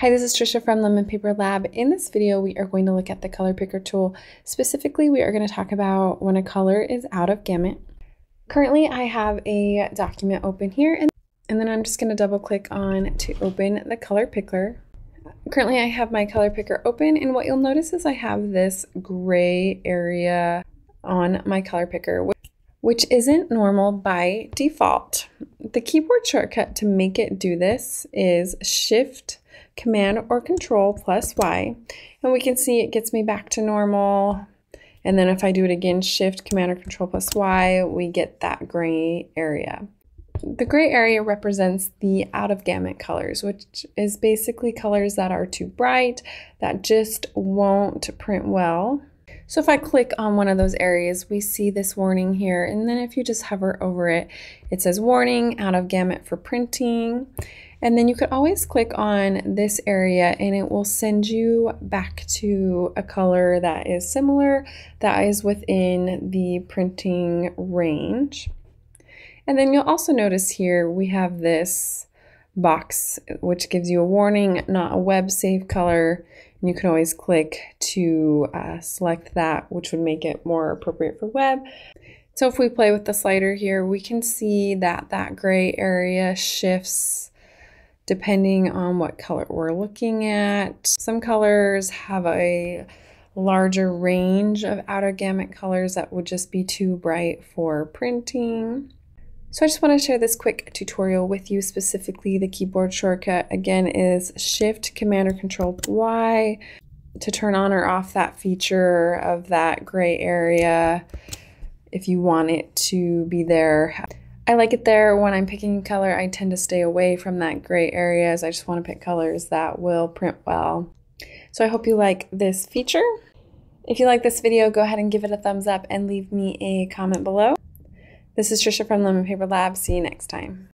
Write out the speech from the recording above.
Hi, this is Tricia from Lemon Paper Lab. In this video, we are going to look at the color picker tool. Specifically, we are going to talk about when a color is out of gamut. Currently, I have a document open here, and, and then I'm just going to double click on to open the color picker. Currently, I have my color picker open, and what you'll notice is I have this gray area on my color picker, which isn't normal by default. The keyboard shortcut to make it do this is Shift Command or Control plus Y. And we can see it gets me back to normal. And then if I do it again, Shift Command or Control plus Y, we get that gray area. The gray area represents the out of gamut colors, which is basically colors that are too bright, that just won't print well. So if I click on one of those areas, we see this warning here. And then if you just hover over it, it says warning, out of gamut for printing. And then you could always click on this area and it will send you back to a color that is similar, that is within the printing range. And then you'll also notice here we have this box which gives you a warning, not a web safe color. And you can always click to uh, select that, which would make it more appropriate for web. So if we play with the slider here, we can see that that gray area shifts depending on what color we're looking at. Some colors have a larger range of outer gamut colors that would just be too bright for printing. So I just want to share this quick tutorial with you, specifically the keyboard shortcut again is Shift Command or Control Y to turn on or off that feature of that gray area if you want it to be there. I like it there when I'm picking color. I tend to stay away from that gray area as I just want to pick colors that will print well. So I hope you like this feature. If you like this video, go ahead and give it a thumbs up and leave me a comment below. This is Tricia from Lemon Paper Lab. See you next time.